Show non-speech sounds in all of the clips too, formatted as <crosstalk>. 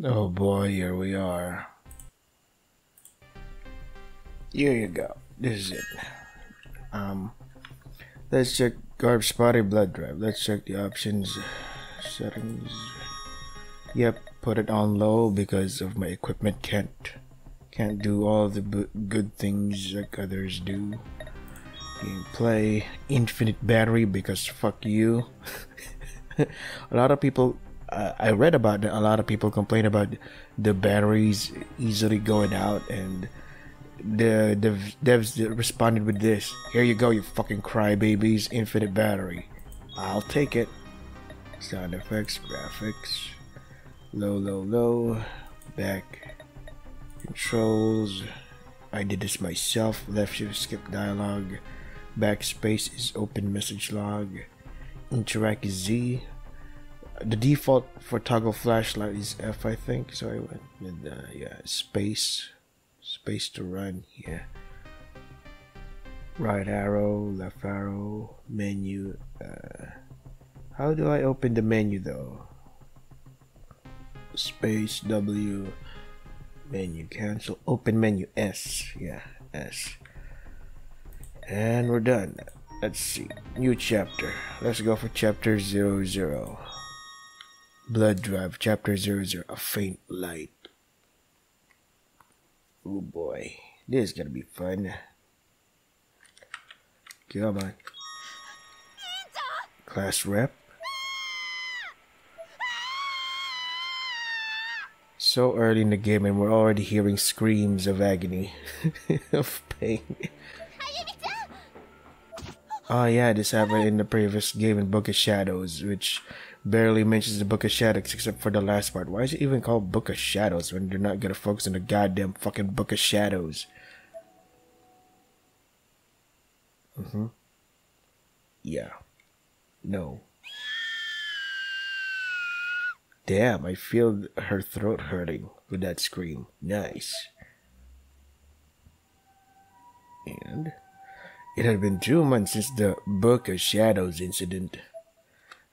Oh boy, here we are. Here you go. This is it. Um, let's check Corpse Party blood drive. Let's check the options. Settings. Yep, put it on low because of my equipment can't can't do all the good things like others do. Gameplay, infinite battery because fuck you. <laughs> a lot of people I read about that a lot of people complain about the batteries easily going out and the the devs responded with this here you go you fucking crybabies infinite battery. I'll take it. Sound effects graphics low low low back controls. I did this myself left shift skip dialogue backspace is open message log interact z the default for toggle flashlight is F, I think. So I went with uh, yeah space, space to run. Yeah. Right arrow, left arrow, menu. Uh, how do I open the menu though? Space W, menu cancel, open menu S. Yeah, S. And we're done. Let's see. New chapter. Let's go for chapter zero zero. Blood Drive, Chapter 00, A Faint Light. Oh boy, this is gonna be fun. Come on. Class rep. So early in the game and we're already hearing screams of agony, <laughs> of pain. Oh yeah, this happened in the previous game in Book of Shadows, which barely mentions the Book of Shadows except for the last part. Why is it even called Book of Shadows when they're not gonna focus on the goddamn fucking Book of Shadows? Mm-hmm. Yeah. No. Damn, I feel her throat hurting with that scream. Nice. And it had been two months since the Book of Shadows incident.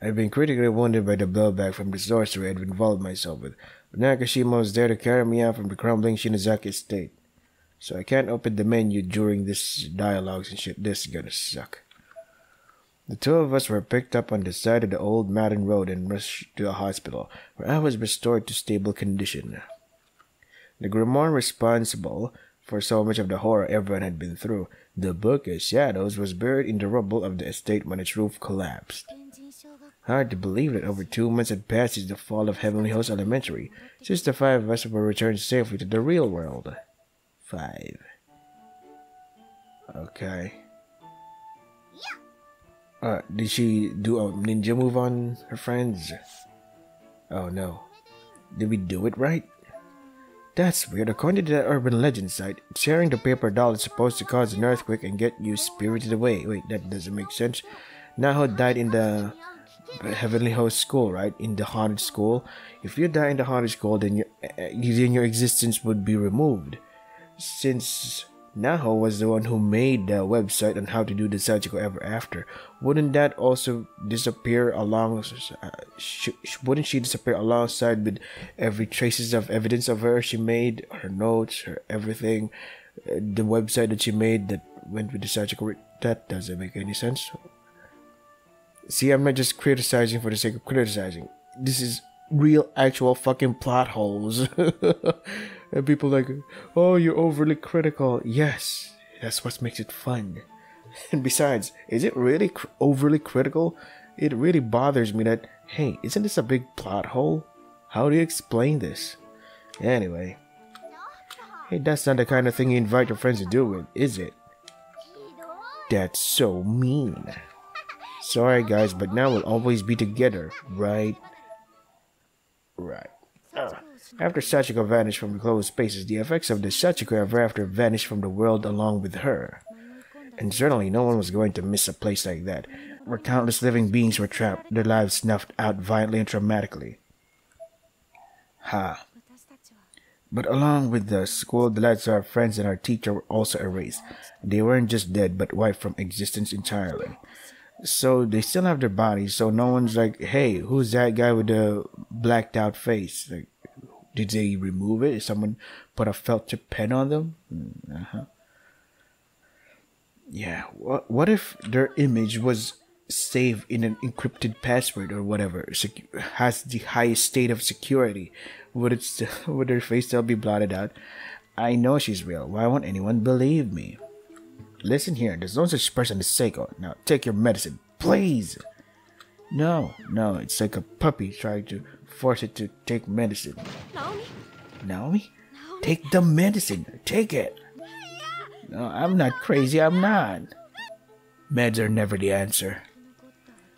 I've been critically wounded by the blowback from the sorcery I'd involved myself with, but Nakashima was there to carry me out from the crumbling Shinozaki estate. So I can't open the menu during this dialogues and shit. This is gonna suck. The two of us were picked up on the side of the old mountain road and rushed to a hospital, where I was restored to stable condition. The grimoire responsible for so much of the horror everyone had been through, the Book of Shadows, was buried in the rubble of the estate when its roof collapsed. Hard to believe that over two months had passed since the fall of Heavenly Host Elementary, since the five of us were returned safely to the real world. Five. Okay. Uh, did she do a ninja move on her friends? Oh no. Did we do it right? That's weird. According to the urban legend site, sharing the paper doll is supposed to cause an earthquake and get you spirited away. Wait, that doesn't make sense. Naho died in the heavenly host school, right? In the haunted school. If you die in the haunted school, then your then your existence would be removed. Since Naho was the one who made the website on how to do the Sachiko Ever After, wouldn't that also disappear along? Uh, sh- wouldn't she disappear alongside with every traces of evidence of her she made, her notes, her everything, uh, the website that she made that went with the Sachiko? That doesn't make any sense. See, I'm not just criticizing for the sake of criticizing. This is real, actual fucking plot holes. <laughs> and people like, oh, you're overly critical. Yes, that's what makes it fun. <laughs> And besides, is it really cr- overly critical? It really bothers me that, hey, isn't this a big plot hole? How do you explain this? Anyway, hey, that's not the kind of thing you invite your friends to do with, is it? That's so mean. Sorry, guys, but now we'll always be together, right? Right. After Sachiko vanished from the closed spaces, the effects of the Sachiko ever after vanished from the world along with her. And certainly no one was going to miss a place like that, where countless living beings were trapped, their lives snuffed out violently and traumatically. Ha. But along with the school, the lives of our friends and our teacher were also erased. They weren't just dead, but wiped from existence entirely. So they still have their bodies, so no one's like, hey, who's that guy with the blacked out face? Like, Did they remove it? Someone put a felt tip pen on them? Uh huh. Yeah. What What if their image was saved in an encrypted password or whatever? Has the highest state of security. Would it? Still, <laughs> would their face still be blotted out? I know she's real. Why won't anyone believe me? Listen here. There's no such person as Seiko. Now take your medicine, please. No, no. It's like a puppy trying to force it to take medicine. Naomi? Naomi? Take the medicine. Take it. No, I'm not crazy. I'm not. Meds are never the answer.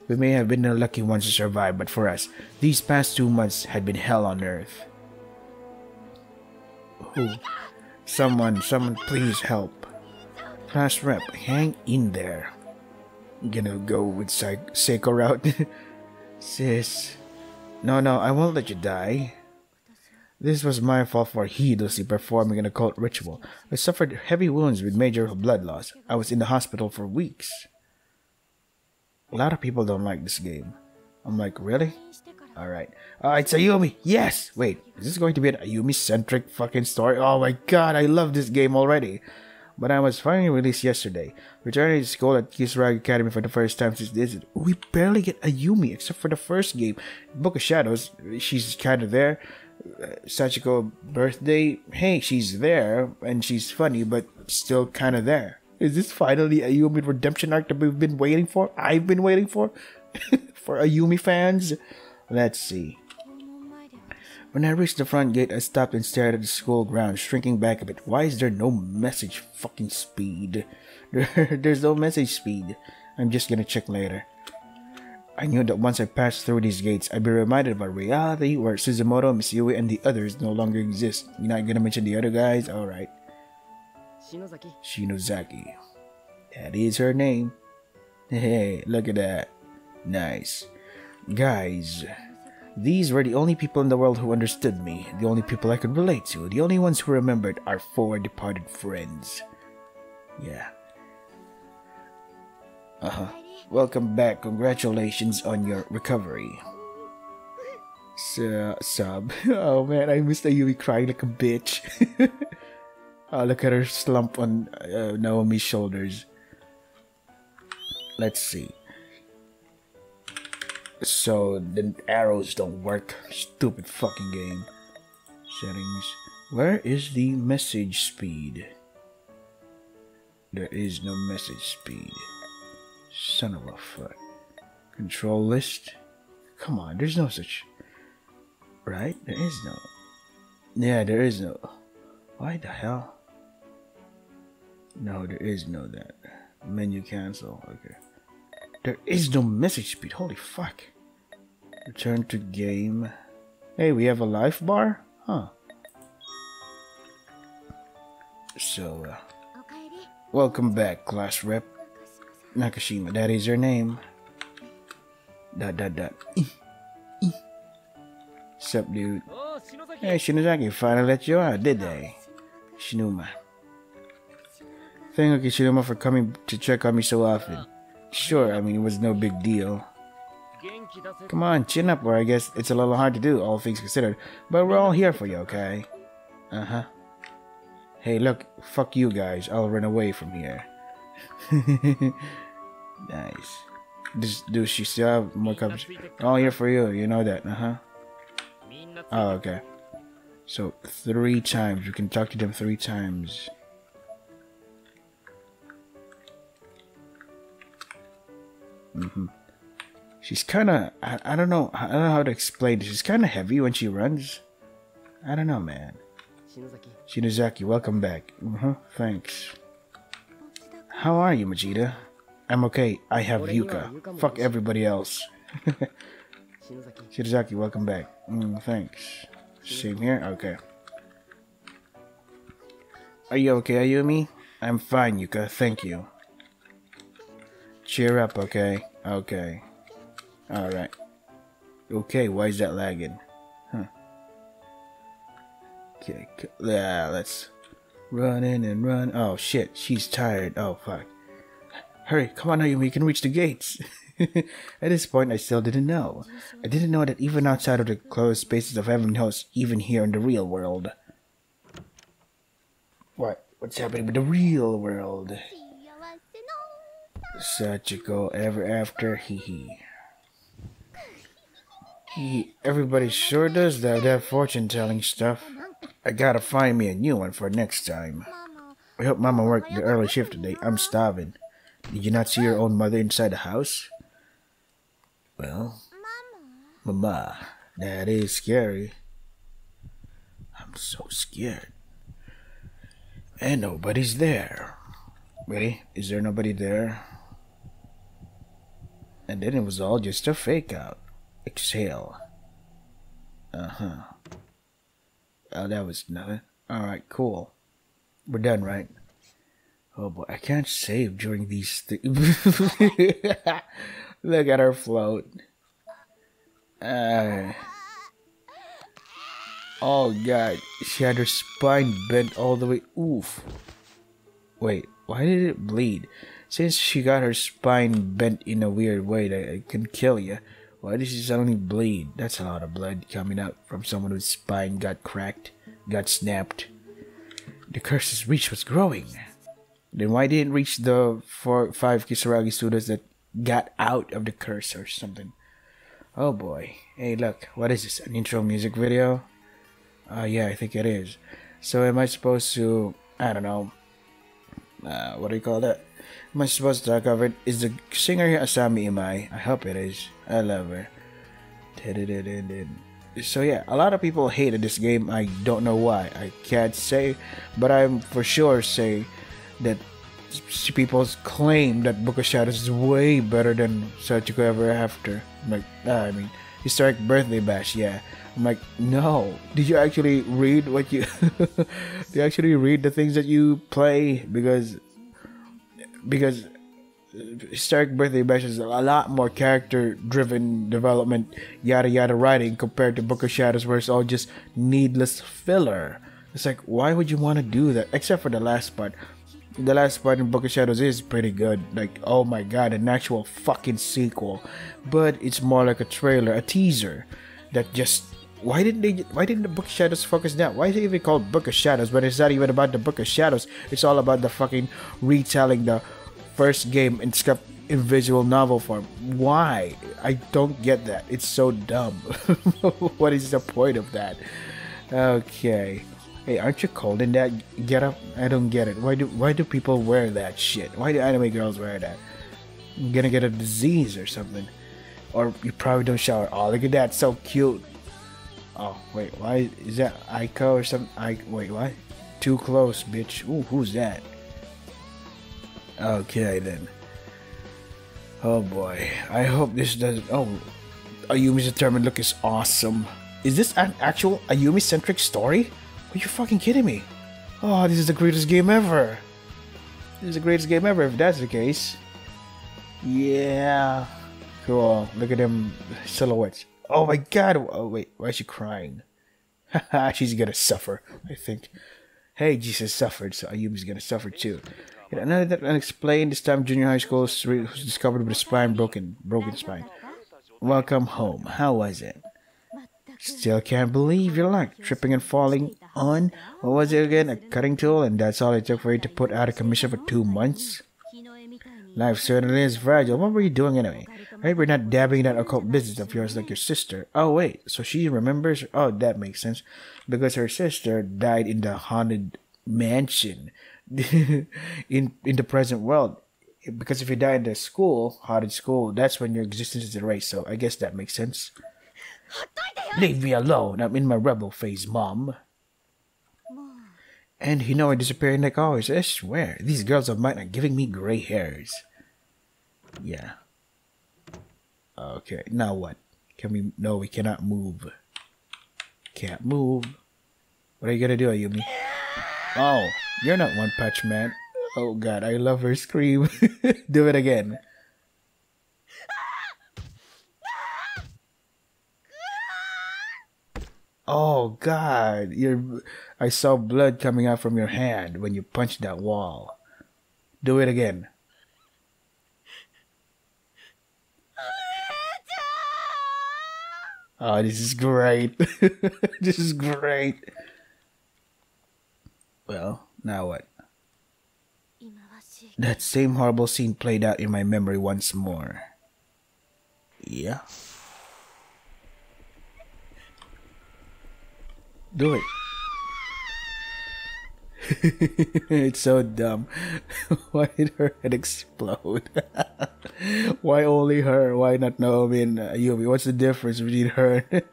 We may have been the lucky ones to survive, but for us, these past two months had been hell on earth. Who? Someone, someone, please help. Class rep, hang in there. Gonna go with Psych- Seiko route. <laughs> Sis. No, no, I won't let you die. This was my fault for heedlessly performing an occult ritual. I suffered heavy wounds with major blood loss. I was in the hospital for weeks. A lot of people don't like this game. I'm like, really? Alright. Alright, Ayumi. Yes! Wait, is this going to be an Ayumi centric fucking story? Oh my god, I love this game already. But I was finally released yesterday. Returning to school at Kisaragi Academy for the first time since this. We barely get Ayumi except for the first game. Book of Shadows, she's kind of there. Uh, Sachiko birthday, hey, she's there and she's funny, but still kind of there. Is this finally a Ayumi redemption arc that we've been waiting for? I've been waiting for? <laughs> for Ayumi fans? Let's see. When I reached the front gate, I stopped and stared at the school grounds, shrinking back a bit. Why is there no message fucking speed? <laughs> There's no message speed. I'm just gonna check later. I knew that once I passed through these gates, I'd be reminded of a reality where Suzumoto, Mitsui, and the others no longer exist. You're not gonna mention the other guys? Alright. Shinozaki. Shinozaki. That is her name. <laughs> Hey, look at that. Nice. Guys, these were the only people in the world who understood me, the only people I could relate to, the only ones who remembered our four departed friends. Yeah. Uh huh. Welcome back. Congratulations on your recovery. So, sub. <laughs> Oh man, I missed Ayumi crying like a bitch. <laughs> oh, look at her slump on uh, Naomi's shoulders. Let's see. So the arrows don't work. Stupid fucking game. Settings. Where is the message speed? There is no message speed. Son of a fuck. Control list? Come on, there's no such. Right? There is no. Yeah, there is no. Why the hell? No, there is no that. Menu cancel. Okay. There is no message speed. Holy fuck. Return to game. Hey, we have a life bar? Huh. So, uh, welcome back, class rep. Nakashima, that is her name. Dot dot dot. Sup, dude? Hey, Shinozaki finally let you out, did they? Shinuma. Thank you, Shinuma, for coming to check on me so often. Sure, I mean, it was no big deal. Come on, chin up, or I guess it's a little hard to do, all things considered. But we're all here for you, okay? Uh-huh. Hey, look, fuck you guys. I'll run away from here. <laughs> nice. Does, does she still have more cups? All here for you, you know that, uh-huh. Oh, okay. So, three times. We can talk to them three times. Mm-hmm. She's kind of I, I don't know I don't know how to explain. She's kind of heavy when she runs. I don't know, man. Shinozaki, welcome back. Mm-hmm. Thanks. How are you, Mochida? I'm okay. I have Yuka. Fuck everybody else. <laughs> Shinozaki, welcome back. Mm, thanks. Same here? Okay. Are you okay, Ayumi? I'm fine, Yuka. Thank you. Cheer up, okay? Okay. Alright. Okay, why is that lagging? Huh. Okay, yeah, let's run in and run. Oh shit, she's tired. Oh fuck. Hurry, come on, you can reach the gates. <laughs> At this point, I still didn't know. I didn't know that even outside of the closed spaces of Heaven House, even here in the real world. What? What's happening with the real world? Sachiko ever after, hee hee. He, everybody sure does that. that fortune telling stuff. I gotta find me a new one for next time. I hope Mama worked the early shift today. I'm starving. Did you not see your own mother inside the house? Well, Mama, that is scary. I'm so scared. And nobody's there. Really? Is there nobody there? And then it was all just a fake out. Exhale. Uh huh. Oh, that was nothing. Alright, cool. We're done, right? Oh boy, I can't save during these things. <laughs> Look at her float. Uh, oh god, she had her spine bent all the way. Oof. Wait, why did it bleed? Since she got her spine bent in a weird way that it can kill you, why did she suddenly bleed? That's a lot of blood coming out from someone whose spine got cracked, got snapped. The curse's reach was growing. Then why didn't reach the four, five Kisaragi students that got out of the curse or something? Oh boy. Hey, look. What is this? An intro music video? Uh, yeah, I think it is. So am I supposed to, I don't know, uh, what do you call that? Supposed to talk over it? Is the singer Asami Imai? I hope it is. I love her. So yeah, a lot of people hated this game. I don't know why. I can't say, but I'm for sure say that people claim that Book of Shadows is way better than Sachiko Ever After. I'm like, ah, I mean, Hysteric Birthday Bash, yeah. I'm like, no. Did you actually read what you? <laughs> Did you actually read the things that you play? Because, because Hysteric Birthday Bash is a lot more character driven development yada yada writing compared to book of shadows where it's all just needless filler. It's like why would you want to do that? Except for the last part. The last part in book of shadows is pretty good. Like oh my god an actual fucking sequel. But it's more like a trailer a teaser that just why didn't they why didn't the book of shadows focus that why is it even called book of shadows but it's not even about the book of shadows? It's all about the fucking retelling the first game in script in visual novel form. Why? I don't get that. It's so dumb. <laughs> what is the point of that? Okay. Hey, aren't you cold in that get up? I don't get it. Why do why do people wear that shit? Why do anime girls wear that? I'm gonna get a disease or something. Or you probably don't shower. Oh, look at that, so cute. Oh, wait, why is that Aiko or something? I wait, what? Too close, bitch. Ooh, who's that? Okay then. Oh boy. I hope this doesn't. Oh, Ayumi's determined look is awesome. Is this an actual Ayumi centric story? Are you fucking kidding me? Oh, this is the greatest game ever. This is the greatest game ever if that's the case. Yeah. Cool. Look at them silhouettes. Oh my god. Oh wait, why is she crying? Haha, <laughs> she's gonna suffer, I think. Hey, Jesus suffered, so Ayumi's gonna suffer too. Yet another unexplained, this time junior high school student was discovered with a spine broken, broken spine. Welcome home. How was it? Still can't believe your luck. Tripping and falling on, what was it again? A cutting tool, and that's all it took for you to put out of commission for two months? Life certainly is fragile. What were you doing anyway? Maybe we're not dabbing that occult business of yours like your sister. Oh, wait, so she remembers? Oh, that makes sense. Because her sister died in the haunted mansion. <laughs> in in the present world because if you die in the school haunted school that's when your existence is erased so i guess that makes sense leave me alone i'm in my rebel phase mom and he know I disappearing like always. I swear, these girls of mine are giving me gray hairs. Yeah. Okay, now what? Can we? No, we cannot move. Can't move. What are you gonna do, Ayumi? Oh you're not One Punch Man. Oh God, I love her scream. <laughs> do it again. Oh God, your I saw blood coming out from your hand when you punched that wall. Do it again. Oh, this is great. <laughs> this is great. Well, now what? That same horrible scene played out in my memory once more. Yeah. Do it. <laughs> it's so dumb. <laughs> Why did her head explode? <laughs> Why only her? Why not Naomi and uh, Yumi? What's the difference between her and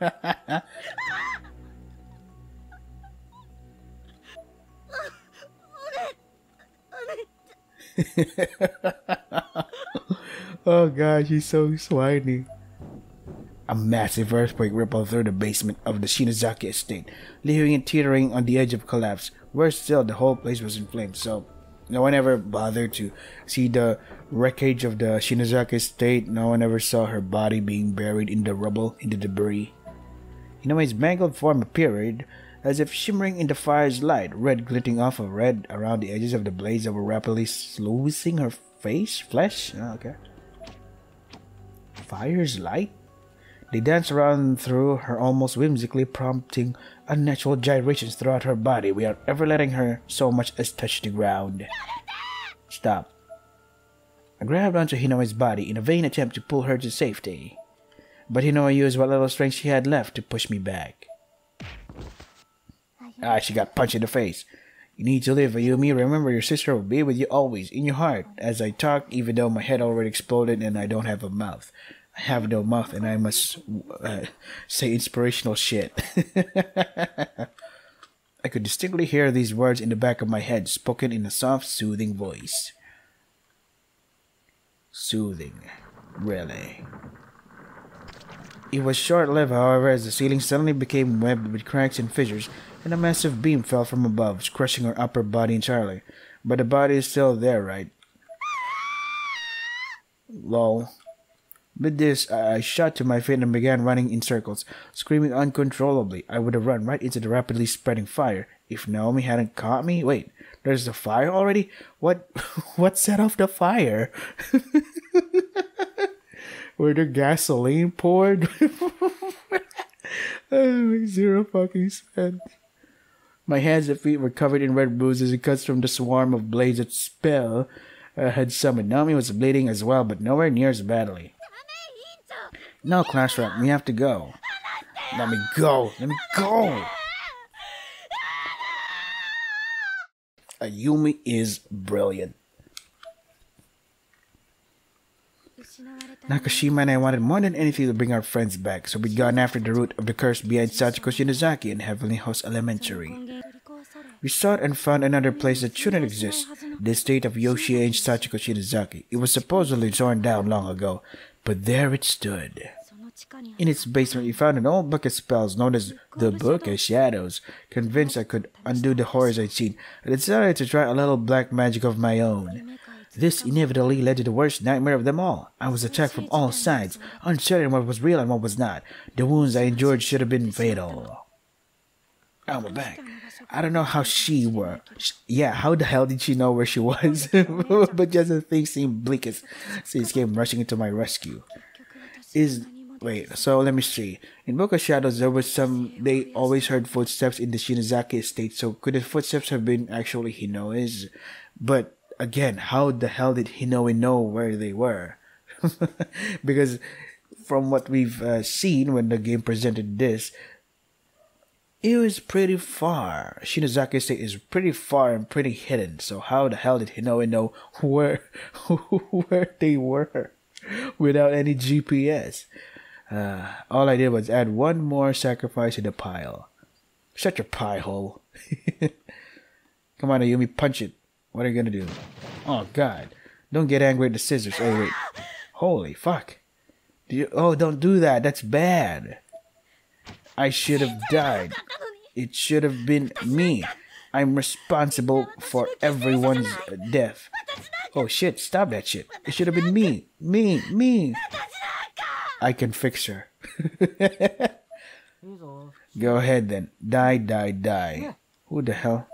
<laughs> oh god, she's so swiny. A massive earthquake rippled through the basement of the Shinozaki estate, leaving it teetering on the edge of collapse. Worse still, the whole place was in flames, so no one ever bothered to see the wreckage of the Shinozaki estate. No one ever saw her body being buried in the rubble, in the debris. Hinoe's mangled form appeared, as if shimmering in the fire's light, red glinting off of red around the edges of the blades that were rapidly sluicing her face, flesh. Oh, okay. Fire's light? They danced around through her almost whimsically, prompting unnatural gyrations throughout her body without ever letting her so much as touch the ground. Stop. I grabbed onto Hinoe's body in a vain attempt to pull her to safety, but Hinoe used what little strength she had left to push me back. Ah, she got punched in the face. You need to live, Ayumi. Remember, your sister will be with you always, in your heart. As I talk, even though my head already exploded and I don't have a mouth. I have no mouth and I must uh, say inspirational shit. <laughs> I could distinctly hear these words in the back of my head, spoken in a soft, soothing voice. Soothing. Really. It was short lived, however, as the ceiling suddenly became webbed with cracks and fissures, and a massive beam fell from above, crushing her upper body entirely. But the body is still there, right? Lol. With this, I shot to my feet and began running in circles, screaming uncontrollably. I would have run right into the rapidly spreading fire if Naomi hadn't caught me. Wait, there's a fire already? What? <laughs> What set off the fire? <laughs> Were there gasoline poured? <laughs> zero fucking sense. My hands and feet were covered in red bruises and cuts from the swarm of blades that spell uh, had summoned. Naomi was bleeding as well, but nowhere near as badly. No, Clash Rock, we have to go. Let me go. Let me go. Ayumi is brilliant. Nakashima and I wanted more than anything to bring our friends back, so we'd gone after the root of the curse behind Sachiko Shinozaki and Heavenly Host Elementary. We sought and found another place that shouldn't exist, the estate of Yoshie and Sachiko Shinozaki. It was supposedly torn down long ago, but there it stood. In its basement, we found an old book of spells known as the Book of Shadows. Convinced I could undo the horrors I'd seen, I decided to try a little black magic of my own. This inevitably led to the worst nightmare of them all. I was attacked from all sides, uncertain what was real and what was not. The wounds I endured should have been fatal. Oh, my back. I don't know how she were. sh- Yeah, how the hell did she know where she was? <laughs> but just as things seemed bleak as things came rushing into my rescue. Is wait, so let me see. In Book of Shadows, there was some. They always heard footsteps in the Shinozaki estate. So could the footsteps have been actually Hinoe's? But again, how the hell did Hinoe know where they were? <laughs> because from what we've uh, seen when the game presented this, it was pretty far. Shinozaki Estate is pretty far and pretty hidden. So how the hell did Hinoe know where <laughs> where they were without any GPS? Uh, all I did was add one more sacrifice to the pile. Shut your pie hole. <laughs> Come on, Ayumi, punch it. What are you gonna do? Oh God! Don't get angry at the scissors. Oh wait! Holy fuck! Do you, oh, don't do that. That's bad. I should have died. It should have been me. I'm responsible for everyone's death. Oh shit! Stop that shit. It should have been me. Me. Me. I can fix her. <laughs> Go ahead then. Die, die, die. Who the hell?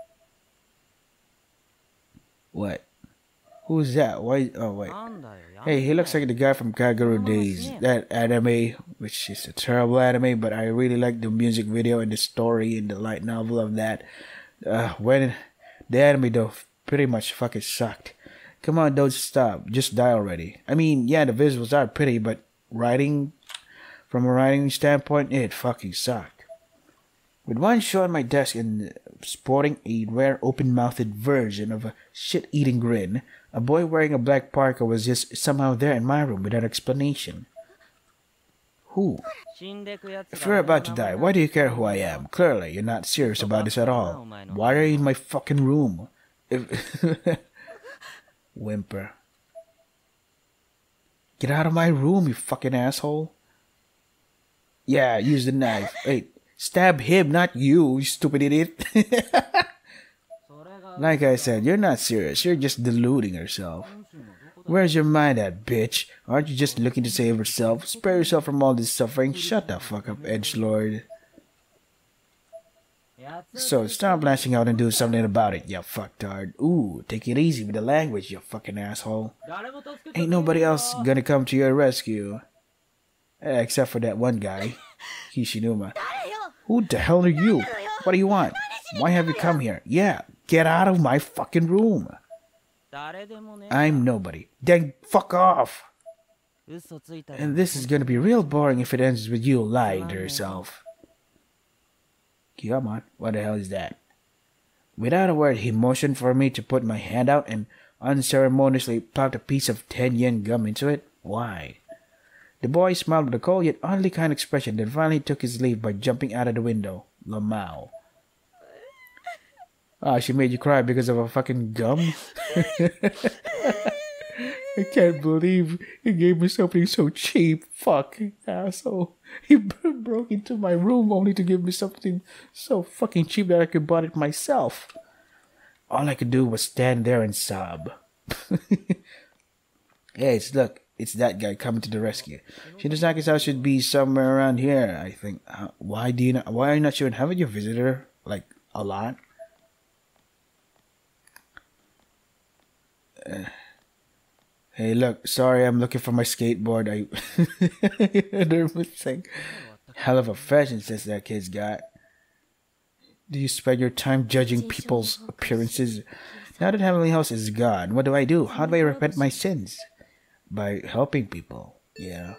What? Who's that? Why? Oh wait. Hey, he looks like the guy from Kagerou Days. That anime, which is a terrible anime, but I really like the music video and the story and the light novel of that. Uh, when the anime though pretty much fucking sucked. Come on, don't stop. Just die already. I mean, yeah, the visuals are pretty, but writing, from a writing standpoint, it fucking sucked. With one show on my desk and sporting a rare open mouthed version of a shit eating grin, a boy wearing a black parka was just somehow there in my room without explanation. Who? If you're about to die, why do you care who I am? Clearly, you're not serious about this at all. Why are you in my fucking room? If <laughs> Whimper. Get out of my room, you fucking asshole. Yeah, use the knife. Wait, Stab him, not you, you stupid idiot. <laughs> like I said, you're not serious. You're just deluding yourself. Where's your mind at, bitch? Aren't you just looking to save yourself? Spare yourself from all this suffering. Shut the fuck up, edge lord. So stop lashing out and do something about it, you fucktard. Ooh, take it easy with the language, you fucking asshole. Ain't nobody else gonna come to your rescue. Eh, except for that one guy, <laughs> Kishinuma. Who the hell are you? What do you want? Why have you come here? Yeah, get out of my fucking room. I'm nobody. Then fuck off. And this is gonna be real boring if it ends with you lying to yourself. Come on, what the hell is that? Without a word, he motioned for me to put my hand out and unceremoniously popped a piece of 10 yen gum into it. Why? The boy smiled with a cold yet oddly kind expression, then finally took his leave by jumping out of the window. Lamau. Ah, she made you cry because of a fucking gum? <laughs> I can't believe he gave me something so cheap. Fucking asshole. He broke into my room only to give me something so fucking cheap that I could buy it myself. All I could do was stand there and sob. <laughs> it's look, it's that guy coming to the rescue. Shinozaki house should be somewhere around here, I think. Uh, why do you not, why are you not sure? Haven't you visited her, like, a lot? Hey, look, sorry, I'm looking for my skateboard. I <laughs> they're missing. Hell of a fashion sense that kid's got. Do you spend your time judging people's appearances? Now that Heavenly Host is gone, what do I do? How do I repent my sins? by helping people. Yeah.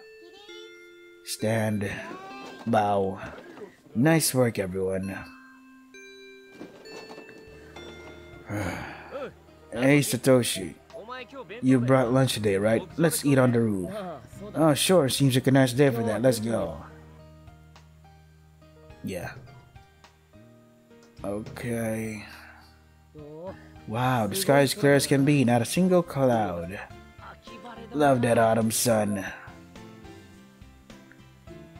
Stand. Bow. Nice work, everyone. <sighs> hey, Satoshi. You brought lunch today, right? Let's eat on the roof. Oh, sure. Seems like a nice day for that. Let's go. Yeah. Okay. Wow, the sky is clear as can be. Not a single cloud. Love that autumn sun.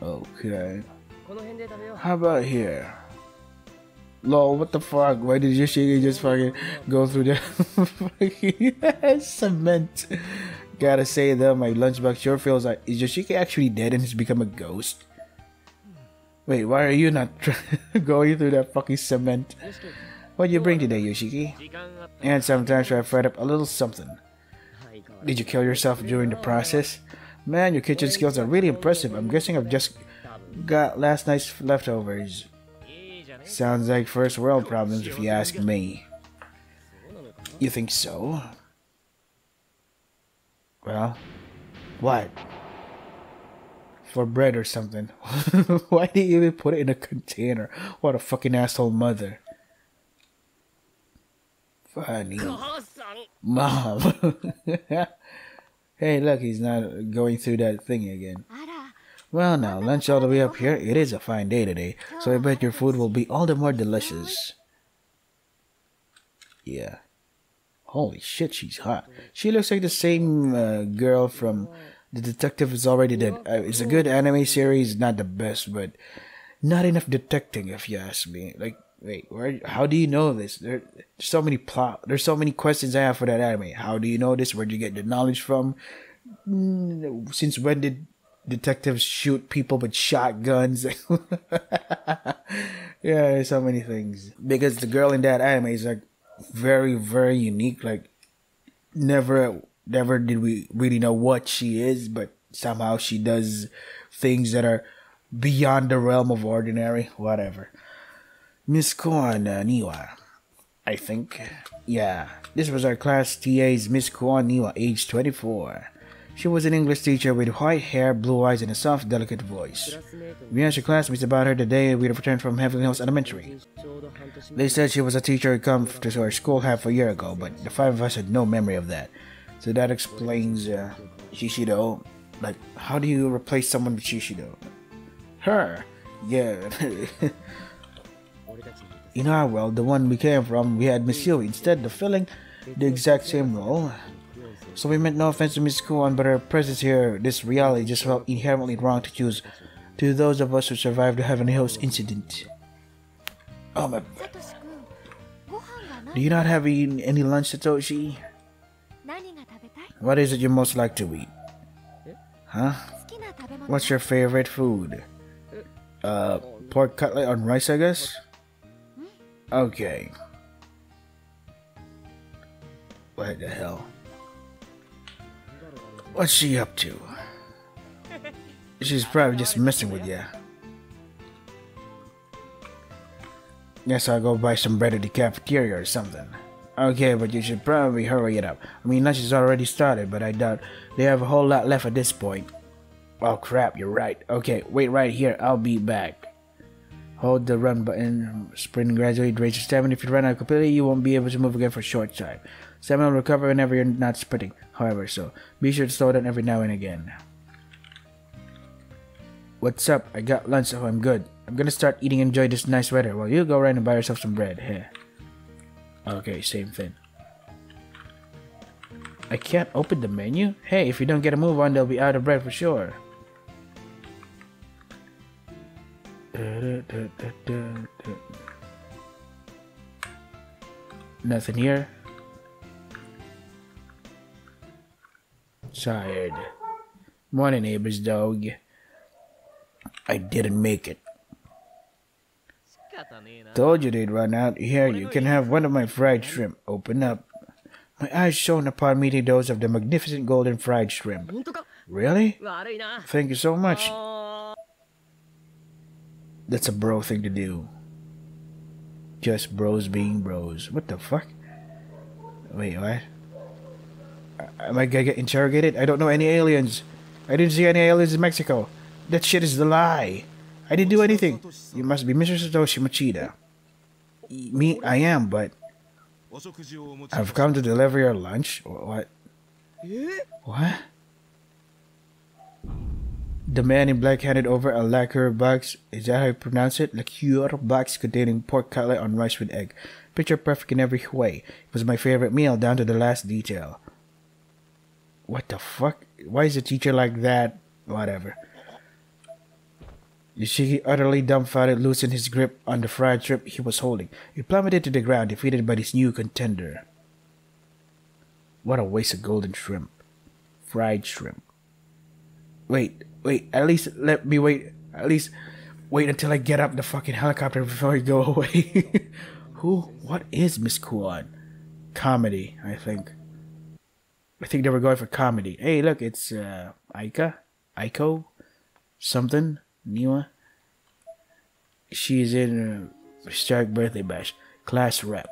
Okay. How about here? Lol, what the fuck? Why did Yoshiki just fucking go through the <laughs> cement? Gotta say though, my lunchbox sure feels like is Yoshiki actually dead and has become a ghost? Wait, why are you not <laughs> going through that fucking cement? What do you bring today, Yoshiki? And sometimes I fried up a little something. Did you kill yourself during the process? Man, your kitchen skills are really impressive. I'm guessing I've just got last night's leftovers. Sounds like first world problems if you ask me. You think so? Well, what? For bread or something. <laughs> Why did you even put it in a container? What a fucking asshole mother funny. Mom. <laughs> hey, look, he's not going through that thing again. Well now, lunch all the way up here. It is a fine day today, so I bet your food will be all the more delicious. Yeah. Holy shit, she's hot. She looks like the same uh, girl from The Detective is Already Dead. Uh, it's a good anime series, not the best, but not enough detecting if you ask me. Like, wait, where? How do you know this? There, there's so many plot. There's so many questions I have for that anime. How do you know this? Where do you get the knowledge from? Mm, Since when did detectives shoot people with shotguns? <laughs> yeah, there's so many things. Because the girl in that anime is like very, very unique. Like never never did we really know what she is, but somehow she does things that are beyond the realm of ordinary. Whatever. Miss Niwa, I think. Yeah, this was our class TA's Miss Niwa, age 24. She was an English teacher with white hair, blue eyes, and a soft, delicate voice. We asked her classmates about her the day we returned from Heavenly Hills Elementary. They said she was a teacher who came to our school half a year ago, but the five of us had no memory of that. So that explains uh, Shishido. Like, how do you replace someone with Shishido? Her. Yeah. <laughs> In our world, the one we came from, we had Miss Yui instead of filling the exact same role. So we meant no offense to Miss Kuan, but her presence here, this reality, just felt inherently wrong to choose to those of us who survived the Heavenly Hills incident. Oh my... Do you not have any lunch, Satoshi? What is it you most like to eat? Huh? What's your favorite food? Uh, pork cutlet on rice, I guess? Okay. What the hell? What's she up to? <laughs> She's probably just messing with you. Guess I'll go buy some bread at the cafeteria or something. Okay, but you should probably hurry it up. I mean, lunch has already started, but I doubt they have a whole lot left at this point. Oh crap, you're right. Okay, wait right here. I'll be back. Hold the run button. Sprint gradually raise your stamina. If you run out completely, you won't be able to move again for a short time. Stamina will recover whenever you're not sprinting, however, so be sure to slow down every now and again. What's up? I got lunch, so I'm good. I'm gonna start eating and enjoy this nice weather while you go around and buy yourself some bread. Here. Okay, same thing. I can't open the menu? Hey, if you don't get a move on, they'll be out of bread for sure. da, da, da, Nothing here. Tired. Morning, neighbor's dog. I didn't make it. Told you they'd run out. Here, you can have one of my fried shrimp. Open up. My eyes shone upon meeting those of the magnificent golden fried shrimp. Really? Thank you so much. That's a bro thing to do. Just bros being bros. What the fuck? Wait, what? Am I gonna get interrogated? I don't know any aliens. I didn't see any aliens in Mexico. That shit is the lie. I didn't do anything. You must be Mr. Satoshi Mochida. Me, I am, but... I've come to deliver your lunch? What? What? The man in black handed over a lacquer box. Is that how you pronounce it? Lacquer box containing pork cutlet on rice with egg. Picture perfect in every way. It was my favorite meal down to the last detail. What the fuck? Why is the teacher like that? Whatever. Yoshiki, utterly dumbfounded, loosened his grip on the fried shrimp he was holding. He plummeted to the ground, defeated by this new contender. What a waste of golden shrimp. Fried shrimp. Wait, wait, at least let me wait. At least wait until I get up the fucking helicopter before I go <laughs> away. Who? What is Miss Kuan? Comedy, I think. I think they were going for comedy. Hey, look, it's uh, Aika? Aiko? Something? Niwa? She's in a Hysteric Birthday Bash. Class rep.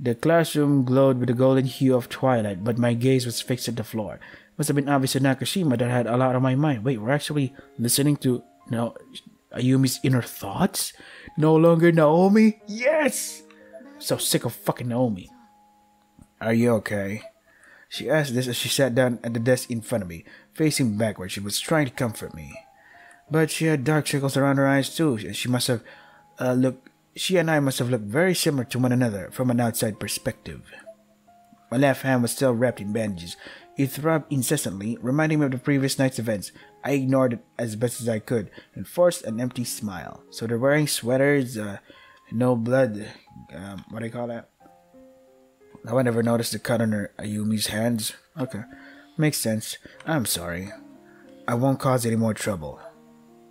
The classroom glowed with the golden hue of twilight, but my gaze was fixed at the floor. Must have been obvious to Nakashima that had a lot on my mind. Wait, we're actually listening to no Ayumi's inner thoughts? No longer Naomi? Yes! So sick of fucking Naomi. Are you okay? She asked this as she sat down at the desk in front of me, facing backward. She was trying to comfort me. But she had dark circles around her eyes too, and she must have uh, looked. She and I must have looked very similar to one another from an outside perspective. My left hand was still wrapped in bandages. It throbbed incessantly, reminding me of the previous night's events. I ignored it as best as I could and forced an empty smile. So they're wearing sweaters, uh, no blood. Um, what do you call that? No one ever noticed the cut on her Ayumi's hands. Okay, makes sense. I'm sorry. I won't cause any more trouble.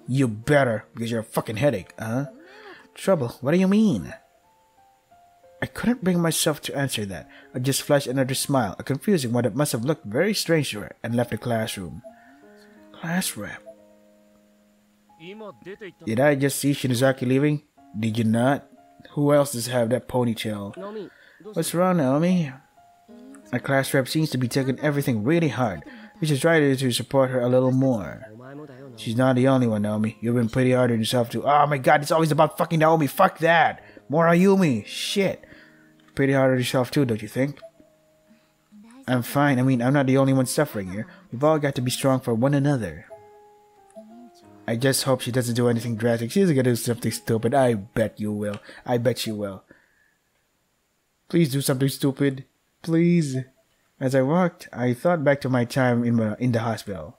You better, because you're a fucking headache, huh? Trouble? What do you mean? I couldn't bring myself to answer that. I just flashed another smile, a confusing one that must have looked very strange to her, and left the classroom. Class rep. Did I just see Shinozaki leaving? Did you not? Who else does have that ponytail? What's wrong, Naomi? A class rep seems to be taking everything really hard. We should try to support her a little more. She's not the only one, Naomi. You've been pretty hard on yourself too. Oh my god, it's always about fucking Naomi. Fuck that. More Ayumi. Shit. Pretty hard on yourself too, don't you think? I'm fine. I mean, I'm not the only one suffering here. We've all got to be strong for one another. I just hope she doesn't do anything drastic. She's gonna do something stupid. I bet you will. I bet she will. Please do something stupid. Please. As I walked, I thought back to my time in, my, in the hospital.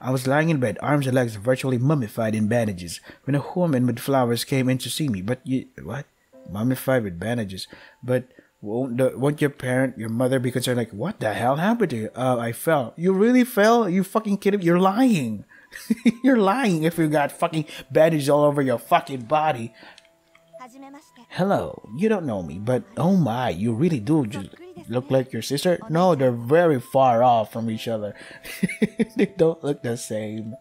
I was lying in bed, arms and legs virtually mummified in bandages, when a woman with flowers came in to see me. But you, what? mummified with bandages. But won't the, won't your parent, your mother, be concerned? Like, what the hell happened to you? Uh, I fell. You really fell? Are you fucking kidding? You're lying. <laughs> You're lying if you got fucking bandages all over your fucking body. Hello, you don't know me, but oh my, you really do just look like your sister? No, they're very far off from each other. <laughs> they don't look the same.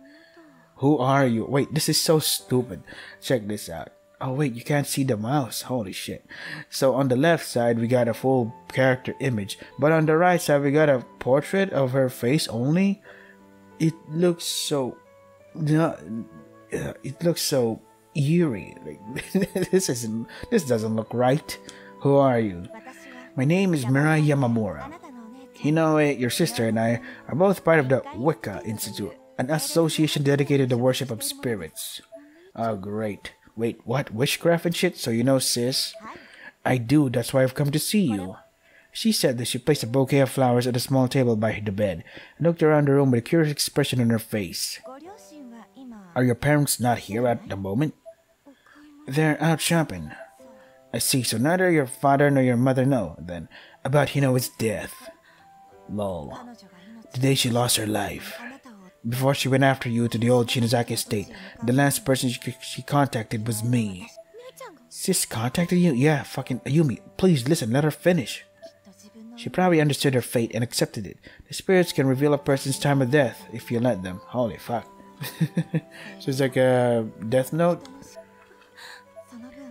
Who are you? Wait, this is so stupid. Check this out. Oh wait, you can't see the mouse. Holy shit. So on the left side we got a full character image, but on the right side we got a portrait of her face only. It looks so not, uh, it looks so eerie. Like, <laughs> this isn't this doesn't look right. Who are you? My name is Mirai Yamamura. Hinoe, your sister, and I are both part of the Wicca Institute, an association dedicated to worship of spirits. Oh, great. Wait, what? Witchcraft and shit? So you know, sis? I do, that's why I've come to see you. She said that she placed a bouquet of flowers at a small table by the bed and looked around the room with a curious expression on her face. Are your parents not here at the moment? They're out shopping. I see, so neither your father nor your mother know, then, about Hinoe's death. Lol. day she lost her life before she went after you to the old Shinozaki estate. The last person she, she contacted was me. Sis contacted you? Yeah, fucking Ayumi. Please listen, let her finish. She probably understood her fate and accepted it. The spirits can reveal a person's time of death if you let them. Holy fuck. <laughs> so it's like a death note?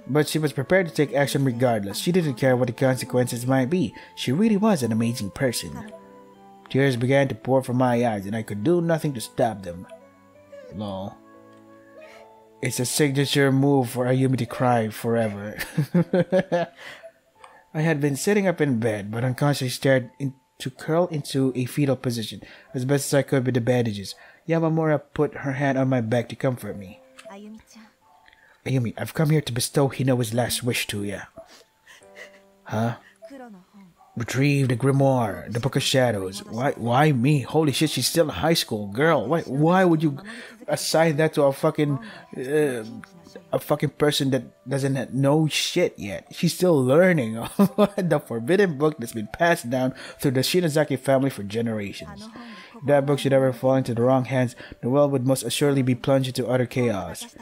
But she was prepared to take action regardless. She didn't care what the consequences might be. She really was an amazing person. Tears began to pour from my eyes, and I could do nothing to stop them. Lol. It's a signature move for Ayumi to cry forever. <laughs> I had been sitting up in bed, but unconsciously stared in to curl into a fetal position as best as I could with the bandages. Yamamura put her hand on my back to comfort me. Ayumi, Ayumi, I've come here to bestow Hinoe's last wish to you. Huh? Retrieve the grimoire, the book of shadows. Why? Why me? Holy shit! She's still in high school, girl. Why? Why would you assign that to a fucking uh, a fucking person that doesn't know shit yet? She's still learning <laughs> the forbidden book that's been passed down through the Shinozaki family for generations that book should ever fall into the wrong hands, the world would most assuredly be plunged into utter chaos.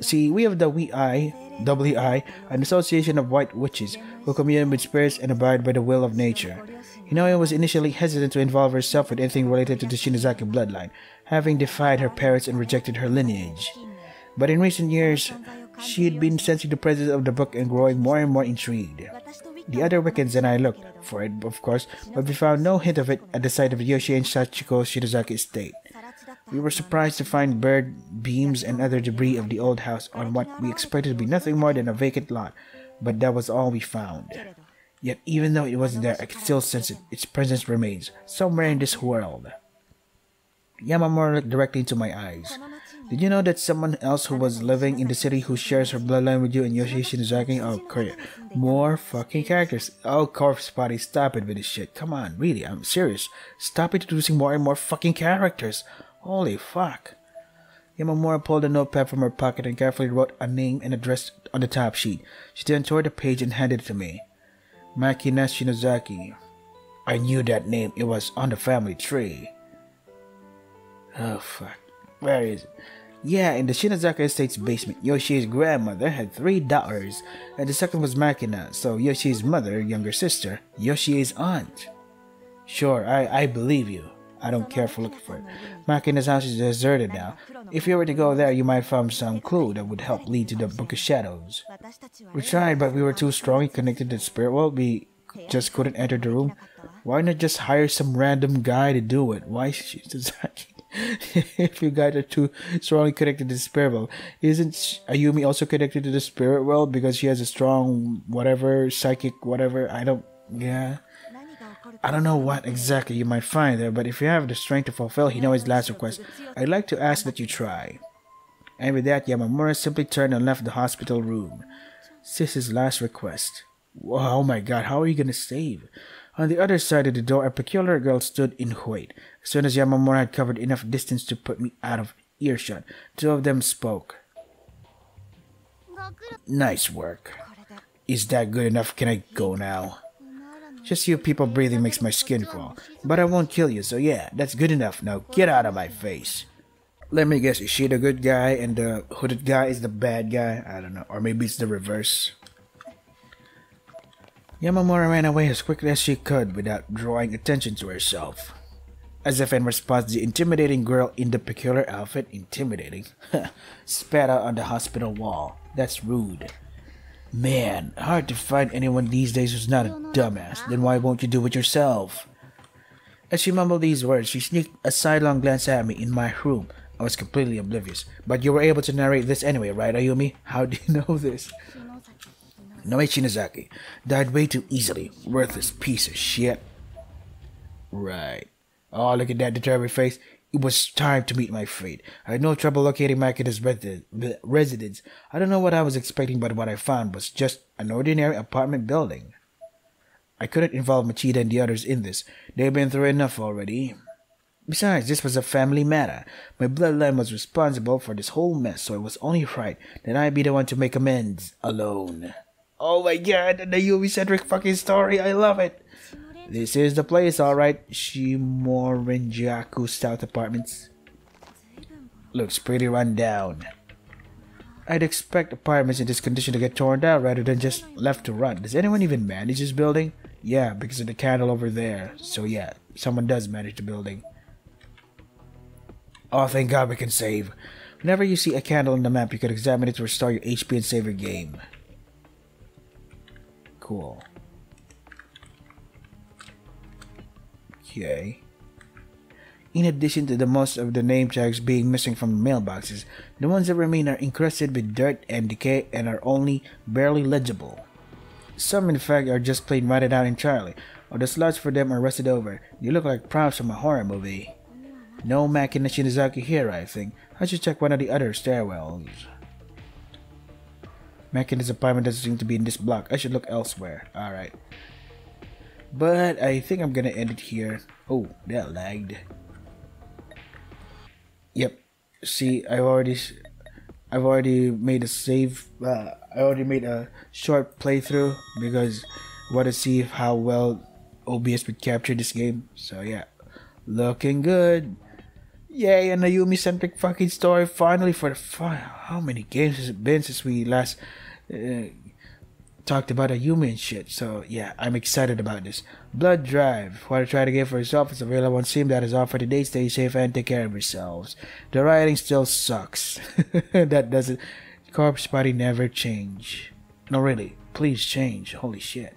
See, we have the WI, WI, an association of white witches who commune with spirits and abide by the will of nature. Hinoe was initially hesitant to involve herself with anything related to the Shinozaki bloodline, having defied her parents and rejected her lineage. But in recent years, she had been sensing the presence of the book and growing more and more intrigued. The other Wiccans and I looked, for it, of course, but we found no hint of it at the site of Yoshi and Sachiko Shinozaki estate. We were surprised to find bird beams and other debris of the old house on what we expected to be nothing more than a vacant lot, but that was all we found. Yet even though it wasn't there, I could still sense it. Its presence remains, somewhere in this world. Yamamura looked directly into my eyes. Did you know that someone else who was living in the city who shares her bloodline with you and Yoshi Shinozaki? Oh, Korea. More fucking characters. Oh, Corpse Party, stop it with this shit. Come on, really, I'm serious. Stop introducing more and more fucking characters. Holy fuck. Yamamura pulled a notepad from her pocket and carefully wrote a name and address on the top sheet. She then tore the page and handed it to me. Makina Shinozaki. I knew that name. It was on the family tree. Oh, fuck. Where is it? Yeah, in the Shinozaki Estate's basement, Yoshi's grandmother had three daughters, and the second was Makina, so Yoshi's mother, younger sister, Yoshi's aunt. Sure, I, I believe you. I don't care for looking for it. Makina's house is deserted now. If you were to go there, you might find some clue that would help lead to the Book of Shadows. We tried, but we were too strongly connected to the spirit world. We just couldn't enter the room. Why not just hire some random guy to do it? Why should Shinozaki? <laughs> if you guys are too strongly connected to the spirit world. Isn't Ayumi also connected to the spirit world because she has a strong whatever, psychic whatever? I don't, yeah. I don't know what exactly you might find there, but if you have the strength to fulfill Hinoe's last request, I'd like to ask that you try. And with that, Yamamura simply turned and left the hospital room. Sis's last request. Whoa, oh my god, how are you gonna save? On the other side of the door, a peculiar girl stood in wait, soon as Yamamura had covered enough distance to put me out of earshot, two of them spoke. Nice work. Is that good enough? Can I go now? Just you people breathing makes my skin crawl. But I won't kill you, so yeah, that's good enough. Now get out of my face. Let me guess, is she the good guy and the hooded guy is the bad guy? I don't know. Or maybe it's the reverse. Yamamura ran away as quickly as she could without drawing attention to herself. As if in response, the intimidating girl in the peculiar outfit, intimidating, <laughs> spat out on the hospital wall. That's rude. Man, hard to find anyone these days who's not a dumbass. Then why won't you do it yourself? As she mumbled these words, she sneaked a sidelong glance at me in my room. I was completely oblivious. But you were able to narrate this anyway, right, Ayumi? How do you <laughs> know this? Noe Shinozaki died way too easily. Worthless piece of shit. Right. Oh, look at that determined face. It was time to meet my fate. I had no trouble locating the residence. I don't know what I was expecting, but what I found was just an ordinary apartment building. I couldn't involve Mochida and the others in this. They've been through enough already. Besides, this was a family matter. My bloodline was responsible for this whole mess, so it was only right that I be the one to make amends alone. Oh my god, the Yumi centric fucking story, I love it! This is the place, alright. Shimorenjaku South Apartments. Looks pretty run down. I'd expect apartments in this condition to get torn down rather than just left to rot. Does anyone even manage this building? Yeah, because of the candle over there. So yeah, someone does manage the building. Oh, thank God we can save. Whenever you see a candle on the map, you can examine it to restore your HP and save your game. Cool. Okay. In addition to the most of the name tags being missing from the mailboxes, the ones that remain are encrusted with dirt and decay and are only barely legible. Some, in fact, are just plain rotted out entirely, or the slots for them are rusted over. They look like props from a horror movie. No Makina Shinozaki here, I think. I should check one of the other stairwells. Makina's apartment doesn't seem to be in this block. I should look elsewhere. Alright. But I think I'm gonna end it here. Oh, that lagged. Yep. See, I've already, I've already made a save. Uh, I already made a short playthrough because I want to see how well OBS would capture this game. So yeah, looking good. Yay! And a Naomi centric fucking story finally for the fun. How many games has it been since we last uh, talked about a human shit. So yeah, I'm excited about this. Blood Drive. Want to try to game for yourself? It's available on Steam. That is all for today. Stay safe and take care of yourselves. The writing still sucks. <laughs> that doesn't. Corpse body never change. No, really. Please change. Holy shit.